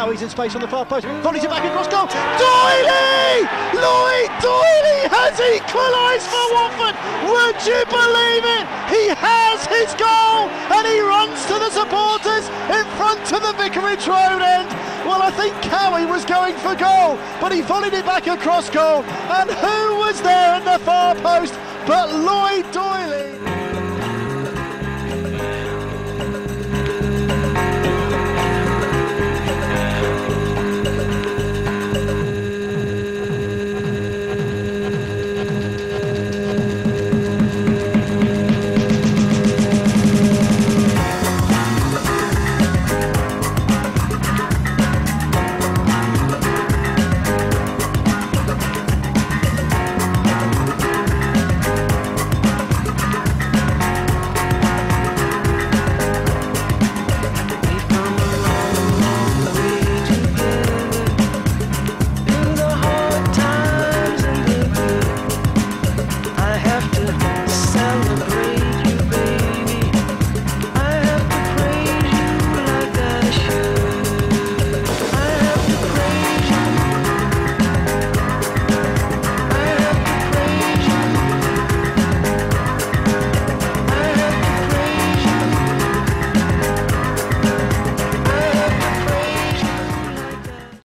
Cowie's in space on the far post. Volley's it back across goal. Doyley! Lloyd Doyley has equalised for Watford. Would you believe it? He has his goal and he runs to the supporters in front of the Vicarage Road end. Well, I think Cowie was going for goal, but he volleyed it back across goal. And who was there at the far post but Lloyd Doyley?